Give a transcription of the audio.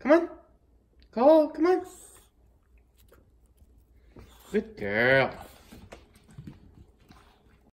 Come on. Cole, come on. Good girl.